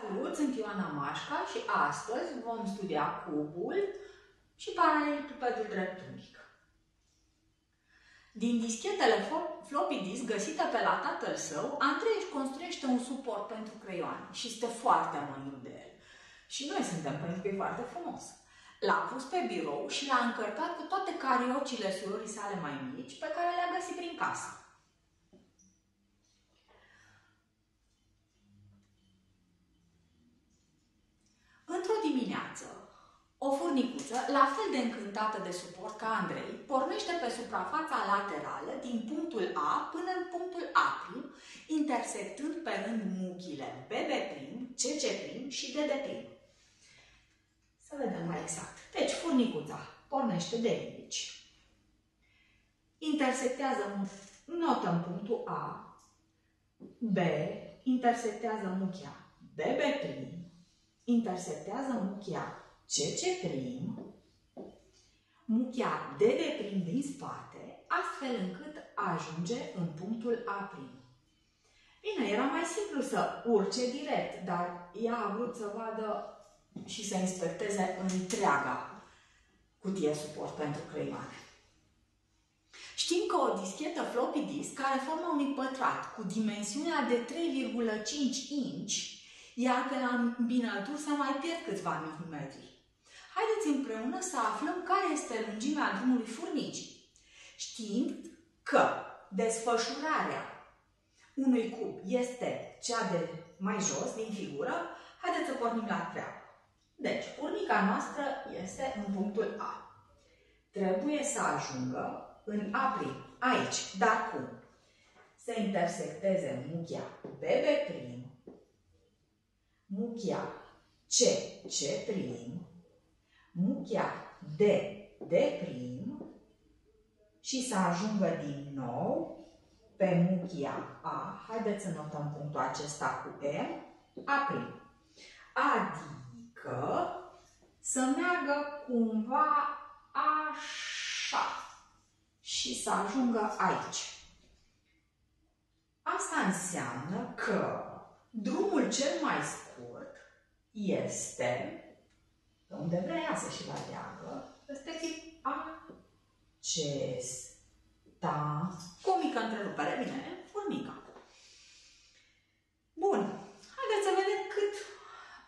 Salut, sunt Ioana Mașca și astăzi vom studia cubul și paralelipipedul dreptunghic. Din dischetele floppy disk găsite pe la tatăl său, Andrei își construiește un suport pentru creioane și este foarte mândru de el. Și noi suntem pentru că e foarte frumos. L-a pus pe birou și l-a încărcat cu toate cariocile surorii sale mai mici pe care le-a găsit prin casă. O furnicuță, la fel de încântată de suport ca Andrei, pornește pe suprafața laterală din punctul A până în punctul A', intersectând pe rând muchile BB', CC' și DD'. Să vedem mai exact. Deci, furnicuța pornește de aici, intersectează, notăm punctul A, B, intersectează muchia BB', intersectează muchia CC', muchia DD' din spate, astfel încât ajunge în punctul A'. Bine, era mai simplu să urce direct, dar ea a vrut să vadă și să inspecteze întreaga cutie suport pentru creioane. Știm că o dischetă floppy disk are forma unui pătrat cu dimensiunea de 3,5 inch iar pe la îmbinături să mai pierd câțiva milimetri. Haideți împreună să aflăm care este lungimea drumului furnicii. Știind că desfășurarea unui cub este cea de mai jos din figură, haideți să pornim la treabă. Deci, furnica noastră este în punctul A. Trebuie să ajungă în A', aici, dar cum? Să intersecteze muchia BB' muchia C, C prim, muchia D, D prim și să ajungă din nou pe muchia A. Haideți să notăm punctul acesta cu E, A prim. Adică să meargă cumva așa și să ajungă aici. Asta înseamnă că drumul cel mai scurt este, pe unde vrea să și-l aleagă, respectiv acesta, cu o mică întrerupere, bine, furmica. Bun, haideți să vedem cât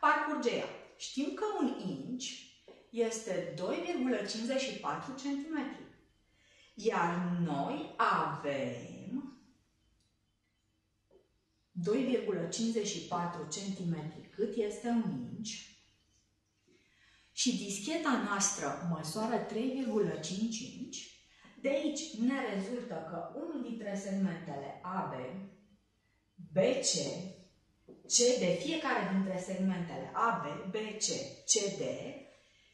parcurge ea. Știm că un inch este 2,54 cm. Iar noi avem 2,54 cm cât este un inch și discheta noastră măsoară 3,5 inch, de aici ne rezultă că unul dintre segmentele AB, BC, CD, fiecare dintre segmentele AB, BC, CD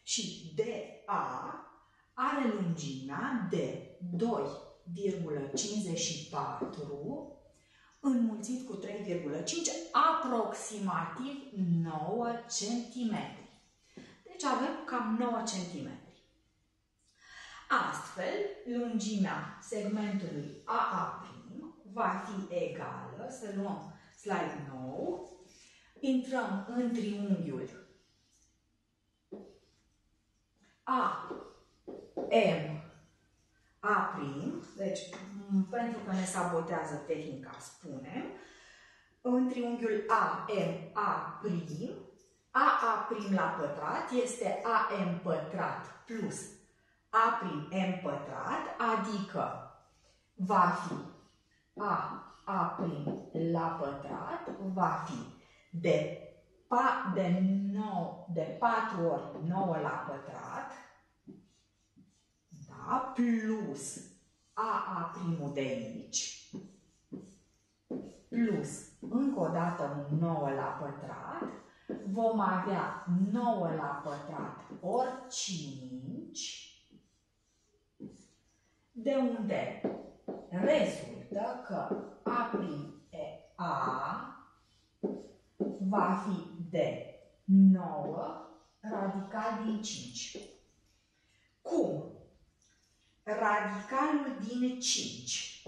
și DA are lungimea de 2,54 înmulțit cu 3,5, aproximativ 9 cm. Deci avem cam 9 cm. Astfel, lungimea segmentului AA' va fi egală, să luăm slide nou, intrăm în triunghiul A, M, a', deci pentru că ne sabotează tehnica, spunem, în triunghiul AM, A', AA' la pătrat este AM pătrat plus A'M pătrat, adică va fi A, A' la pătrat, va fi de, pa, de, 9, de 4 ori 9 la pătrat, da? plus AA primul de aici, plus încă o dată un 9 la pătrat, vom avea 9 la pătrat ori 5, de unde rezultă că A prim e A va fi de 9 radical din 5. Cum? Radicalul din 5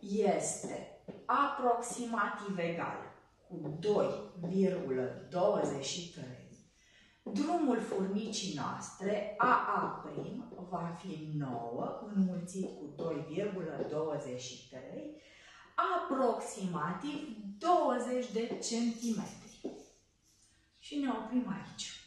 este aproximativ egal cu 2,23, drumul furnicii noastre AA' va fi 9 înmulțit cu 2,23, aproximativ 20 de centimetri. Și ne oprim aici.